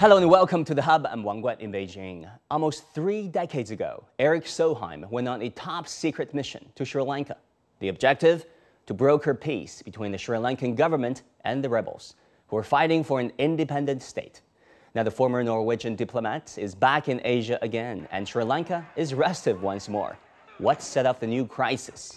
Hello and welcome to the Hub. I'm Wang Guan in Beijing. Almost three decades ago, Erik Solheim went on a top secret mission to Sri Lanka. The objective? To broker peace between the Sri Lankan government and the rebels, who are fighting for an independent state. Now, the former Norwegian diplomat is back in Asia again, and Sri Lanka is restive once more. What set off the new crisis?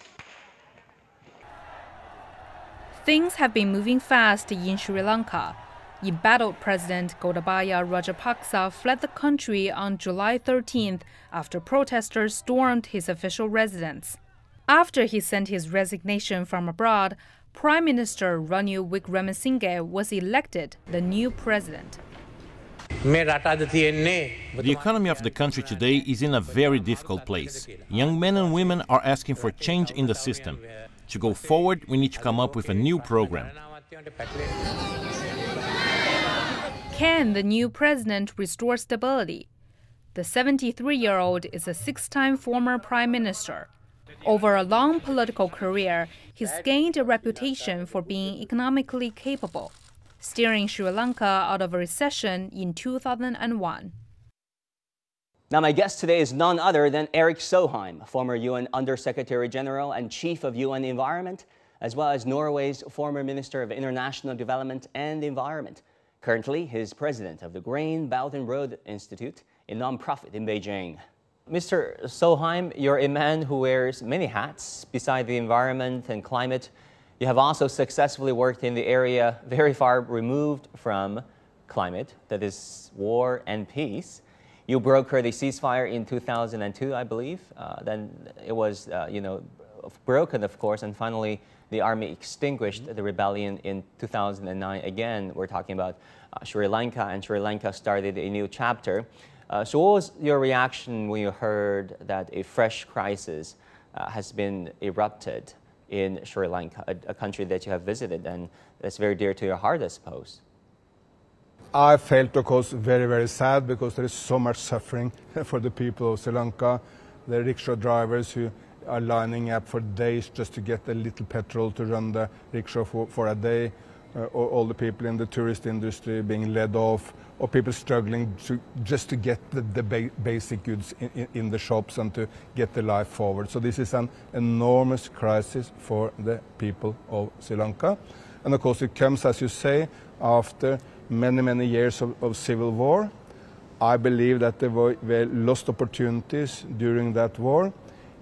Things have been moving fast in Sri Lanka. Embattled President Gotabaya Rajapaksa fled the country on July 13th after protesters stormed his official residence. After he sent his resignation from abroad, Prime Minister Ranil Wickremesinghe was elected the new president. The economy of the country today is in a very difficult place. Young men and women are asking for change in the system. To go forward, we need to come up with a new program. Can the new president restore stability? The 73 year old is a six time former prime minister. Over a long political career, he's gained a reputation for being economically capable, steering Sri Lanka out of a recession in 2001. Now, my guest today is none other than Erik Solheim, former UN Undersecretary General and Chief of UN Environment, as well as Norway's former Minister of International Development and Environment. Currently, he's president of the Green Belt and Road Institute, a nonprofit in Beijing. Mr. Solheim, you're a man who wears many hats beside the environment and climate. You have also successfully worked in the area very far removed from climate, that is war and peace. You brokered the ceasefire in 2002, I believe. Uh, then it was, uh, you know, broken, of course, and finally the army extinguished the rebellion in 2009. Again, we're talking about uh, Sri Lanka, and Sri Lanka started a new chapter. Uh, so, what was your reaction when you heard that a fresh crisis uh, has been erupted in Sri Lanka, a, a, country that you have visited and that's very dear to your heart, I suppose? I felt, of course, very, very sad because there is so much suffering for the people of Sri Lanka. The rickshaw drivers who are lining up for days just to get a little petrol to run the rickshaw for, for a day. Uh, all the people in the tourist industry being led off, or people struggling to, just to get the, the ba basic goods in, in, in, the shops and to get the life forward. So this is an enormous crisis for the people of Sri Lanka. And of course it comes, as you say, after many, many years of, of civil war. I believe that there were, were lost opportunities during that war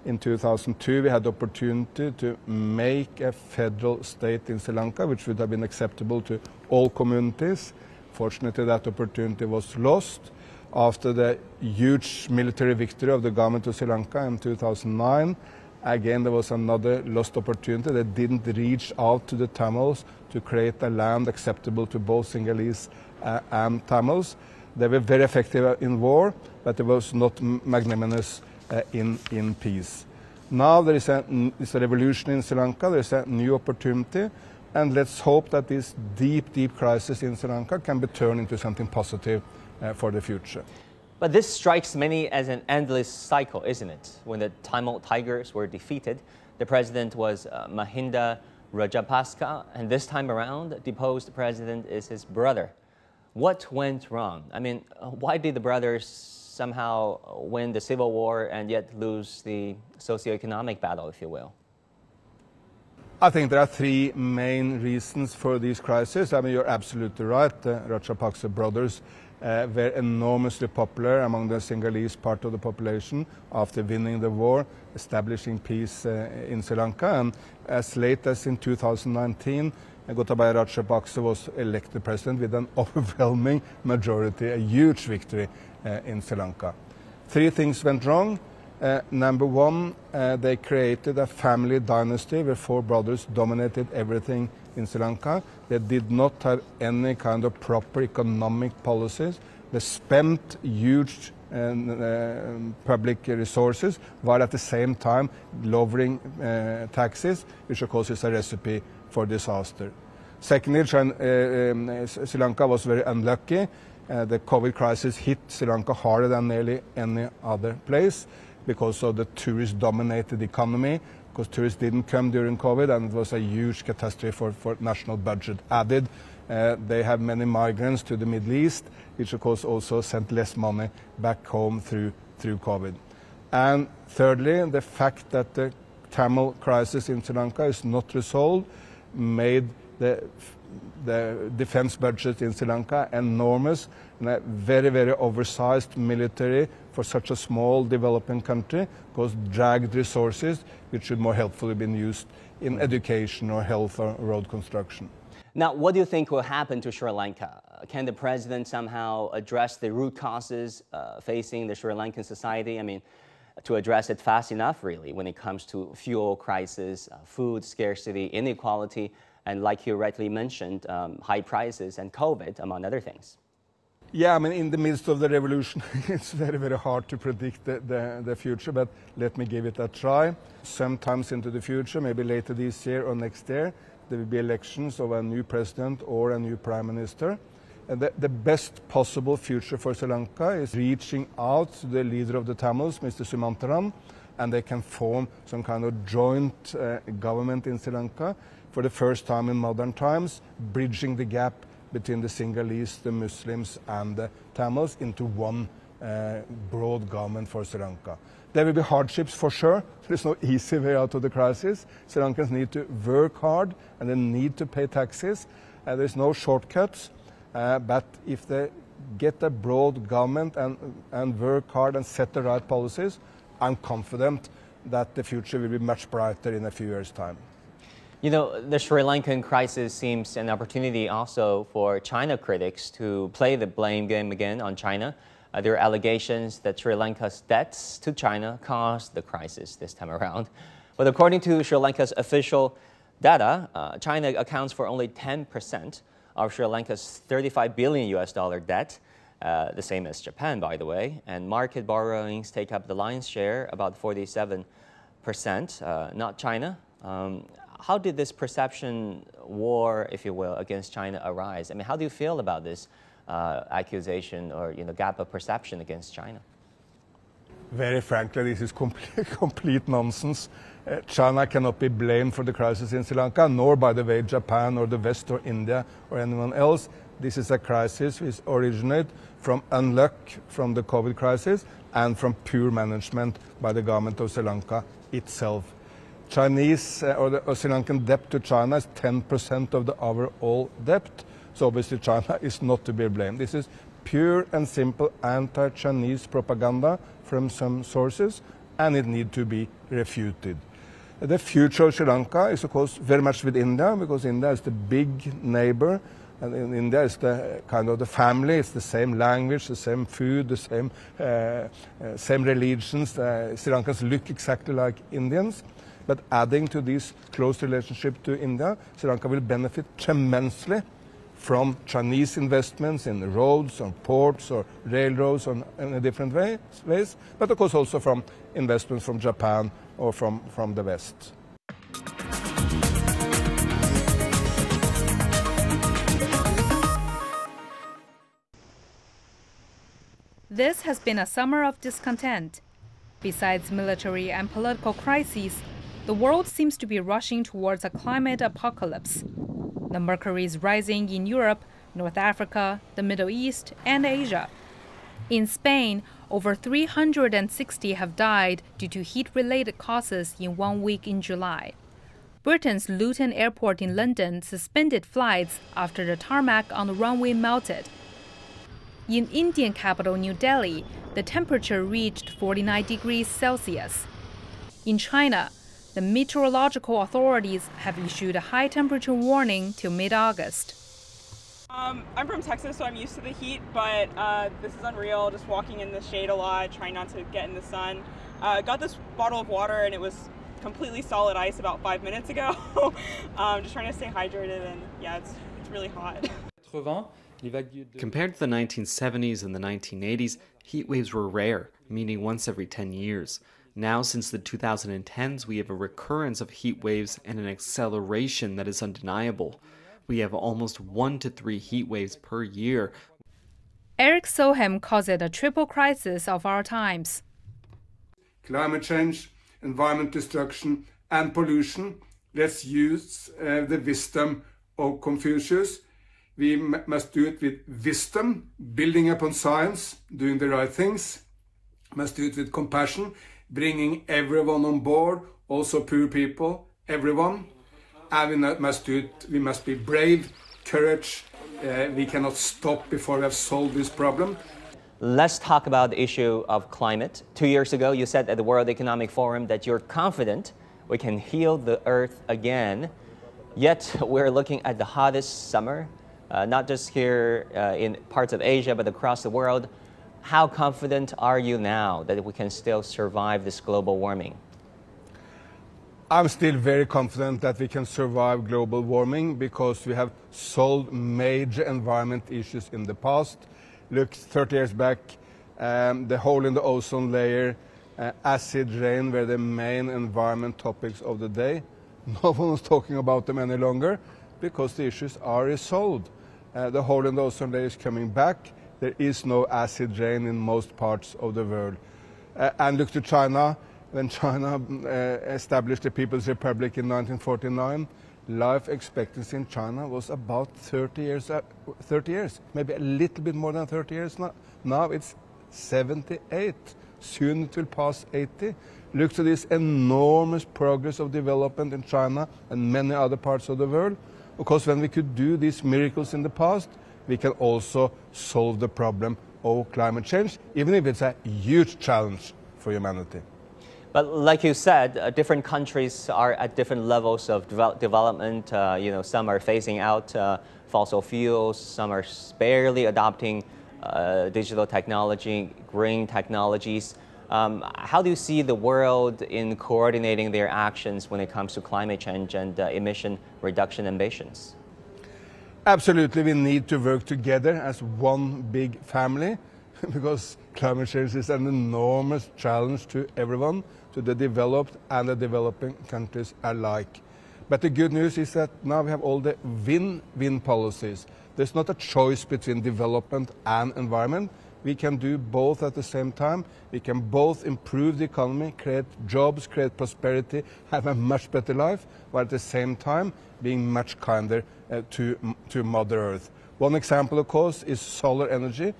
in 2002, we had the opportunity to make a federal state in Sri Lanka, which would have been acceptable to all communities. Fortunately, that opportunity was lost after the huge military victory of the government of Sri Lanka in 2009. Again, there was another lost opportunity. They didn't reach out to the Tamils to create a land acceptable to both Sinhalese uh, and Tamils. They were very effective in war, but it was not magnanimous in, in peace. Now there is a, a revolution in Sri Lanka, there is a new opportunity, and let's hope that this deep, deep crisis in Sri Lanka can be turned into something positive uh, for the future. But this strikes many as an endless cycle, isn't it? When the Tamil Tigers were defeated, the president was uh, Mahinda Rajapaksa, and this time around, deposed president is his brother. What went wrong? I mean, why did the brothers somehow win the civil war and yet lose the socioeconomic battle, if you will? I think there are three main reasons for these crises. I mean, you're absolutely right. The Rajapaksa brothers uh, were enormously popular among the Sinhalese part of the population after winning the war, establishing peace uh, in Sri Lanka. And as late as in 2019, Gotabaya Rajapaksa was elected president with an overwhelming majority, a huge victory uh, in Sri Lanka. Three things went wrong. Uh, number one, uh, they created a family dynasty where four brothers dominated everything in Sri Lanka. They did not have any kind of proper economic policies. They spent huge uh, public resources while at the same time lowering taxes, which of course is a recipe for disaster. Secondly, uh, um, Sri Lanka was very unlucky. The COVID crisis hit Sri Lanka harder than nearly any other place because of the tourist-dominated economy, because tourists didn't come during COVID, and it was a huge catastrophe for, for national budget. Added Uh, they have many migrants to the Middle East, which of course also sent less money back home through, through COVID. And thirdly, the fact that the Tamil crisis in Sri Lanka is not resolved made the, the defense budget in Sri Lanka enormous and a very, very oversized military for such a small developing country because dragged resources which should more helpfully been used in education or health or road construction. Now, what do you think will happen to Sri Lanka? Can the president somehow address the root causes uh, facing the Sri Lankan society? I mean, to address it fast enough, really, when it comes to fuel crisis, uh, food scarcity, inequality, and like you rightly mentioned, um, high prices and COVID, among other things. Yeah, I mean, in the midst of the revolution, it's very, very hard to predict the, the, the, future, but let me give it a try. Sometimes into the future, maybe later this year or next year, there will be elections of a new president or a new prime minister. The, the best possible future for Sri Lanka is reaching out to the leader of the Tamils, Mr. Sumanthiran, and they can form some kind of joint uh, government in Sri Lanka for the first time in modern times, bridging the gap between the Sinhalese, the Muslims, and the Tamils into one uh, broad government for Sri Lanka. There will be hardships for sure. There is no easy way out of the crisis. Sri Lankans need to work hard and they need to pay taxes. Uh, there's no shortcuts. Uh, but if they get a broad government and, and work hard and set the right policies, I'm confident that the future will be much brighter in a few years' time. You know, the Sri Lankan crisis seems an opportunity also for China critics to play the blame game again on China. Uh, there are allegations that Sri Lanka's debts to China caused the crisis this time around. But according to Sri Lanka's official data, uh, China accounts for only 10% of Sri Lanka's 35 billion US dollar debt, uh, the same as Japan, by the way, and market borrowings take up the lion's share, about 47%, uh, not China. Um, how did this perception war, if you will, against China arise? I mean, how do you feel about this uh, accusation or you know, gap of perception against China? Very frankly, this is complete, complete nonsense. Uh, China cannot be blamed for the crisis in Sri Lanka, nor, by the way, Japan or the West or India or anyone else. This is a crisis which originates from unluck from the COVID crisis and from poor management by the government of Sri Lanka itself. Chinese uh, or the or Sri Lankan debt to China is 10% of the overall debt. So obviously China is not to be blamed. This is pure and simple anti-Chinese propaganda from some sources, and it needs to be refuted. The future of Sri Lanka is, of course, very much with India, because India is the big neighbor, and in India is the kind of the family. It's the same language, the same food, the same uh, uh, same religions. Uh, Sri Lankans look exactly like Indians. But adding to this close relationship to India, Sri Lanka will benefit tremendously from Chinese investments in roads or ports or railroads or in different way, ways, but of course also from investments from Japan or from, from the West. This has been a summer of discontent. Besides military and political crises, the world seems to be rushing towards a climate apocalypse. The mercury is rising in Europe, North Africa, the Middle East, and Asia. In Spain, over 360 have died due to heat related causes in one week in July. Britain's Luton Airport in London suspended flights after the tarmac on the runway melted. In Indian capital New Delhi, the temperature reached 49 degrees Celsius. In China, the meteorological authorities have issued a high temperature warning till mid August. Um, I'm from Texas, so I'm used to the heat, but uh, this is unreal. Just walking in the shade a lot, trying not to get in the sun. I uh, got this bottle of water, and it was completely solid ice about five minutes ago. um, just trying to stay hydrated, and yeah, it's, it's really hot. Compared to the 1970s and the 1980s, heat waves were rare, meaning once every 10 years. Now, since the 2010s, we have a recurrence of heat waves and an acceleration that is undeniable. We have almost one to three heat waves per year. Erik Solheim calls it a triple crisis of our times. Climate change, environment destruction, and pollution. Let's use uh, the wisdom of Confucius. We must do it with wisdom, building upon science, doing the right things. Must do it with compassion, bringing everyone on board, also poor people, everyone. And we must do it, we must be brave, courage. Uh, we cannot stop before we have solved this problem. Let's talk about the issue of climate. Two years ago, you said at the World Economic Forum that you're confident we can heal the earth again. Yet, we're looking at the hottest summer, uh, not just here uh, in parts of Asia, but across the world. How confident are you now that we can still survive this global warming? I'm still very confident that we can survive global warming because we have solved major environment issues in the past. Look, 30 years back, um, the hole in the ozone layer, uh, acid rain were the main environment topics of the day. No one was talking about them any longer because the issues are resolved. Uh, the hole in the ozone layer is coming back there is no acid rain in most parts of the world. Uh, and look to China. When China uh, established the People's Republic in 1949, life expectancy in China was about 30 years, uh, 30 years, maybe a little bit more than 30 years now. Now it's 78. Soon it will pass 80. Look to this enormous progress of development in China and many other parts of the world. Of course, when we could do these miracles in the past, we can also solve the problem of climate change, even if it's a huge challenge for humanity. But like you said, uh, different countries are at different levels of devel development. Uh, you know, some are phasing out uh, fossil fuels, some are barely adopting uh, digital technology, green technologies. Um, how do you see the world in coordinating their actions when it comes to climate change and uh, emission reduction ambitions? Absolutely, we need to work together as one big family because climate change is an enormous challenge to everyone, to the developed and the developing countries alike. But the good news is that now we have all the win-win policies. There's not a choice between development and environment. We can do both at the same time. We can both improve the economy, create jobs, create prosperity, have a much better life, while at the same time being much kinder uh, to, to Mother Earth. One example, of course, is solar energy.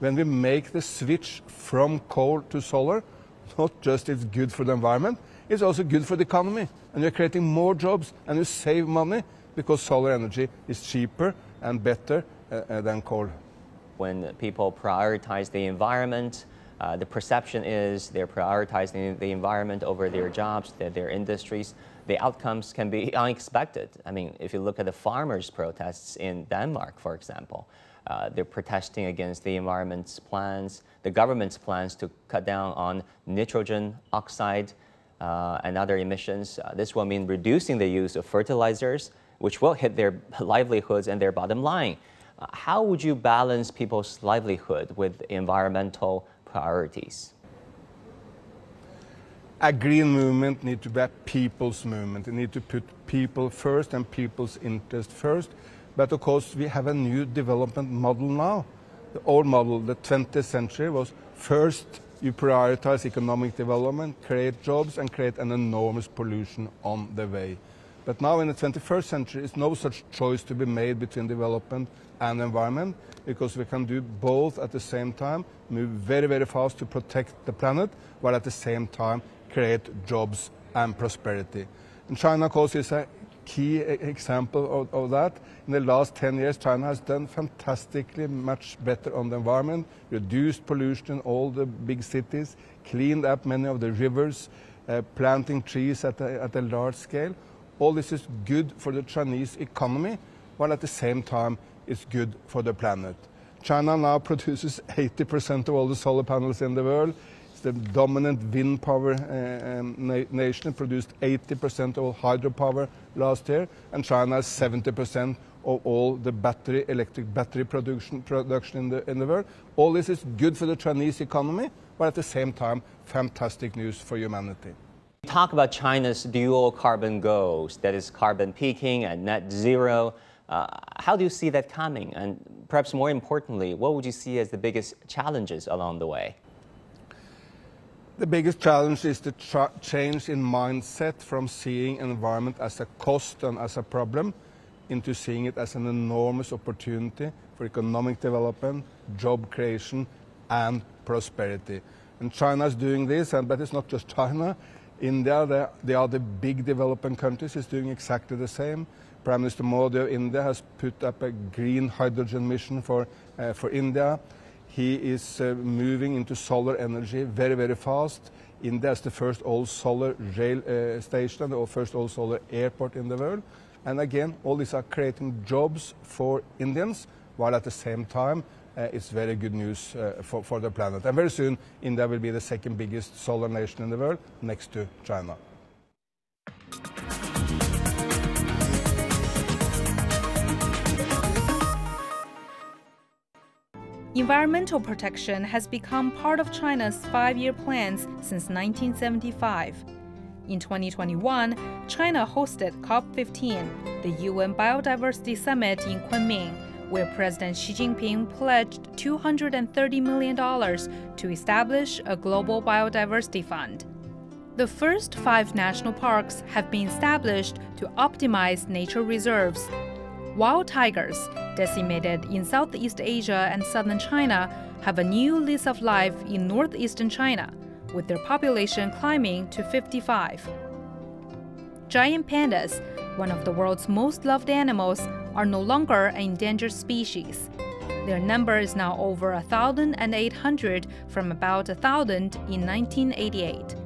When we make the switch from coal to solar, not just it's good for the environment, it's also good for the economy. And you're creating more jobs and you save money because solar energy is cheaper and better uh, uh than coal. When people prioritize the environment, uh, the perception is they're prioritizing the environment over their jobs, their, their industries. The outcomes can be unexpected. I mean, if you look at the farmers' protests in Denmark, for example, uh, they're protesting against the environment's plans, the government's plans to cut down on nitrogen oxide uh, and other emissions. Uh, this will mean reducing the use of fertilizers, which will hit their livelihoods and their bottom line. How would you balance people's livelihood with environmental priorities? A green movement needs to be a people's movement. It needs to put people first and people's interest first. But of course, we have a new development model now. The old model, the 20th century, was first you prioritize economic development, create jobs, and create an enormous pollution on the way. But now in the 21st century, it's no such choice to be made between development and environment because we can do both at the same time, move very, very fast to protect the planet, while at the same time create jobs and prosperity. And China, of course, is a key example of, of, that. In the last 10 years, China has done fantastically much better on the environment, reduced pollution in all the big cities, cleaned up many of the rivers, uh, planting trees at a, at a large scale. All this is good for the Chinese economy, while at the same time it's good for the planet. China now produces 80% of all the solar panels in the world. It's the dominant wind power uh, um, na nation. It produced 80% of all hydropower last year, and China has 70% of all the battery, electric battery production, production in, the, in the world. All this is good for the Chinese economy, but at the same time, fantastic news for humanity. Talk about China's dual carbon goals, that is carbon peaking and net zero. Uh, how do you see that coming? And perhaps more importantly, what would you see as the biggest challenges along the way? The biggest challenge is the change in mindset from seeing environment as a cost and as a problem into seeing it as an enormous opportunity for economic development, job creation, and prosperity. And China is doing this, and but it's not just China. India, the, the other big developing countries, is doing exactly the same. Prime Minister Modi of India has put up a green hydrogen mission for, uh, for India. He is uh, moving into solar energy very, very fast. India is the first all-solar rail uh, station the first all-solar airport in the world. And again, all these are creating jobs for Indians, while at the same time, uh, it's very good news uh, for, for the planet. And very soon, India will be the second biggest solar nation in the world, next to China. Environmental protection has become part of China's five year plans since 1975. In 2021, China hosted COP15, the UN Biodiversity Summit in Kunming, where President Xi Jinping pledged $230 million to establish a global biodiversity fund. The first five national parks have been established to optimize nature reserves Wild tigers, decimated in Southeast Asia and southern China, have a new lease of life in northeastern China, with their population climbing to 55. Giant pandas, one of the world's most loved animals, are no longer an endangered species. Their number is now over 1,800 from about 1,000 in 1988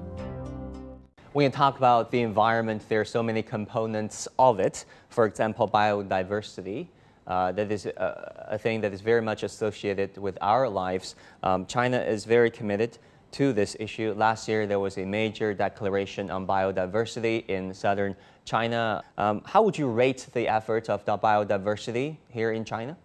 when you talk about the environment, there are so many components of it. For example, biodiversity. Uh, that is a, a, thing that is very much associated with our lives. Um, China is very committed to this issue. Last year, there was a major declaration on biodiversity in southern China. Um, how would you rate the efforts of the biodiversity here in China?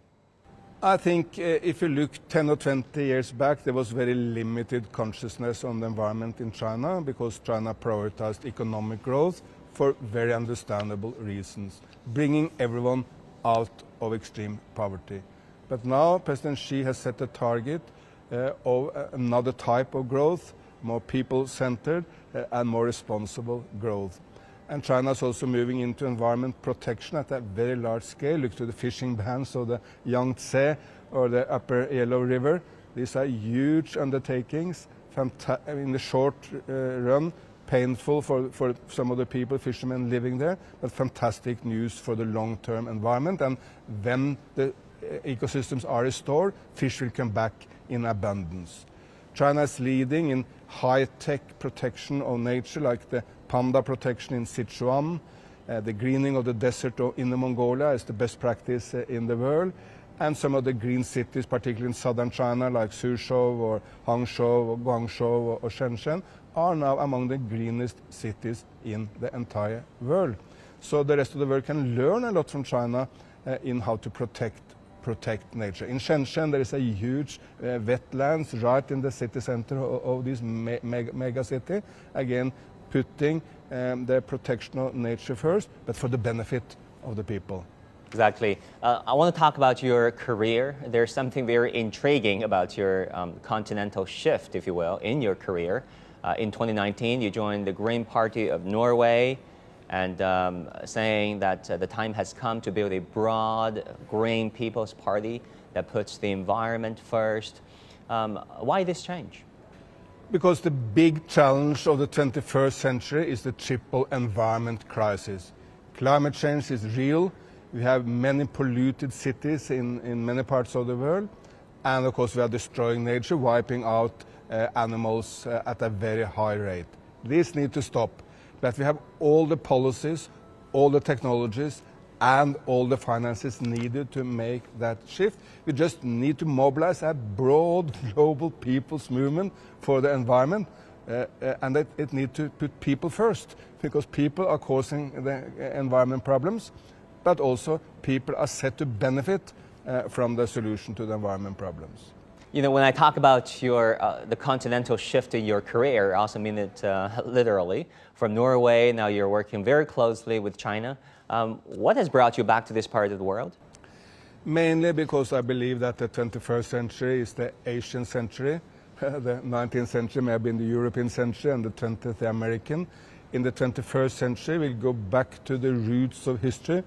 I think uh, if you look 10 or 20 years back, there was very limited consciousness on the environment in China because China prioritized economic growth for very understandable reasons, bringing everyone out of extreme poverty. But now President Xi has set a target of another type of growth, more people-centered uh, and more responsible growth. And China is also moving into environment protection at a very large scale. Look to the fishing bans of the Yangtze or the Upper Yellow River. These are huge undertakings in the short uh, run, painful for, for some of the people, fishermen living there, but fantastic news for the long-term environment. And when the uh, ecosystems are restored, fish will come back in abundance. China is leading in high-tech protection of nature, like the panda protection in Sichuan. Uh, the greening of the desert in the Mongolia is the best practice uh, in the world. And some of the green cities, particularly in southern China, like Suzhou or Hangzhou or Guangzhou or Shenzhen, are now among the greenest cities in the entire world. So the rest of the world can learn a lot from China uh, in how to protect protect nature. In Shenzhen, there is a huge uh, wetlands right in the city center of, of this me mega, city. Again, putting um, the protection of nature first, but for the benefit of the people. Exactly. Uh, I want to talk about your career. There's something very intriguing about your um, continental shift, if you will, in your career. Uh, in 2019, you joined the Green Party of Norway and um, saying that uh, the time has come to build a broad Green People's Party that puts the environment first. Um, why this change? Because the big challenge of the 21st century is the triple environment crisis. Climate change is real. We have many polluted cities in, in many parts of the world. And of course, we are destroying nature, wiping out uh, animals uh, at a very high rate. This needs to stop. But we have all the policies, all the technologies, and all the finances needed to make that shift. We just need to mobilize a broad global people's movement for the environment. Uh, uh, and it, it needs to put people first because people are causing the environment problems, but also people are set to benefit uh, from the solution to the environment problems. You know, when I talk about your, uh, the continental shift in your career, I also mean it uh, literally. From Norway, now you're working very closely with China. Um, what has brought you back to this part of the world? Mainly because I believe that the 21st century is the Asian century. the 19th century may have been the European century and the 20th the American. In the 21st century, we'll go back to the roots of history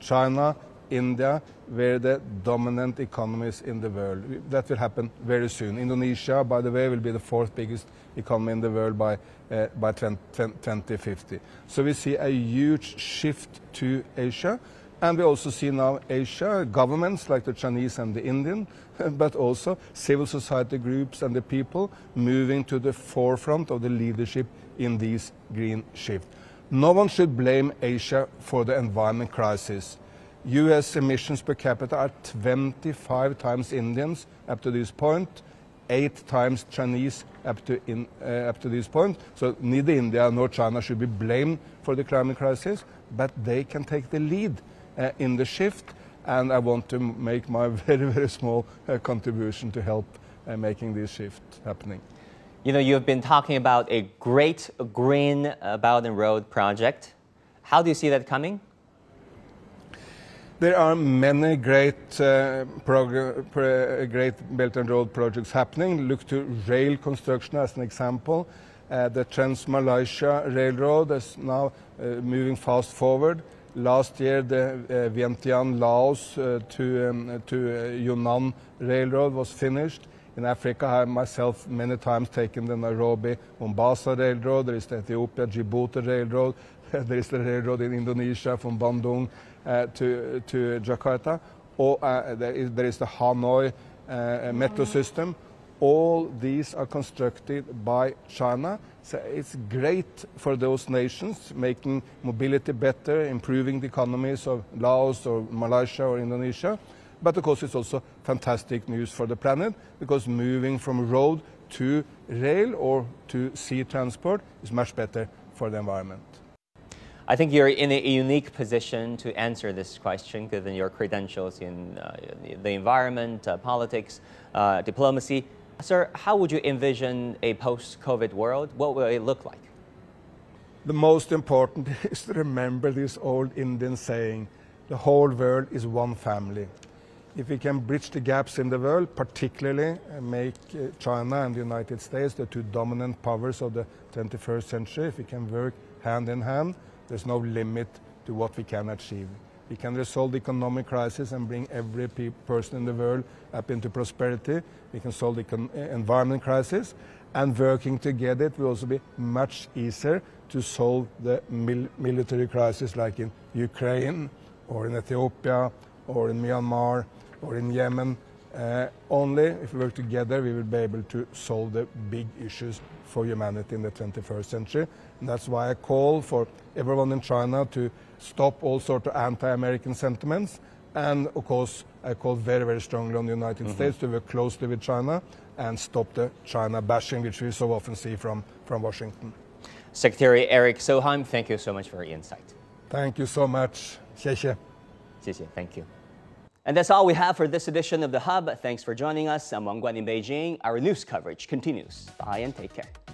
China, India were the dominant economies in the world. That will happen very soon. Indonesia, by the way, will be the fourth biggest economy in the world by, uh, by 20, 2050. So we see a huge shift to Asia. And we also see now Asia, governments like the Chinese and the Indian, but also civil society groups and the people moving to the forefront of the leadership in this green shift. No one should blame Asia for the environment crisis. US emissions per capita are 25 times Indians up to this point, eight times Chinese up to, in, uh, up to this point. So neither India nor China should be blamed for the climate crisis, but they can take the lead uh, in the shift. And I want to make my very, very small uh, contribution to help uh, making this shift happening. You know, you've been talking about a great green uh, Belt and Road project. How do you see that coming? There are many great, uh, great Belt and Road projects happening. Look to rail construction as an example. Uh, the Trans-Malaysia Railroad is now uh, moving fast forward. Last year, the uh, Vientiane Laos uh, to, um, to Yunnan Railroad was finished. In Africa, I myself many times taken the Nairobi Mombasa Railroad, there is the Ethiopia Djibouti Railroad, there is the railroad in Indonesia from Bandung uh, to, to Jakarta, or uh, there, is, there is the Hanoi uh, metro system. All these are constructed by China. So it's great for those nations, making mobility better, improving the economies of Laos or Malaysia or Indonesia. But of course, it's also fantastic news for the planet because moving from road to rail or to sea transport is much better for the environment. I think you're in a unique position to answer this question given your credentials in uh, the environment, uh, politics, uh, diplomacy. Sir, how would you envision a post-COVID world? What will it look like? The most important is to remember this old Indian saying, the whole world is one family if we can bridge the gaps in the world, particularly uh, make uh, China and the United States the two dominant powers of the 21st century, if we can work hand in hand, there's no limit to what we can achieve. We can resolve the economic crisis and bring every person in the world up into prosperity. We can solve the uh, environment crisis. And working together, it will also be much easier to solve the mil military crisis like in Ukraine or in Ethiopia or in Myanmar or in Yemen. Uh, only if we work together we will be able to solve the big issues for humanity in the 21st century. And that's why I call for everyone in China to stop all sort of anti-American sentiments. And of course, I call very, very strongly on the United mm -hmm. States to work closely with China and stop the China bashing, which we so often see from, from Washington. Secretary Erik Solheim, thank you so much for your insight. Thank you so much. 谢谢. Thank you. And that's all we have for this edition of The Hub. Thanks for joining us. I'm Wang Guan in Beijing. Our news coverage continues. Bye and take care.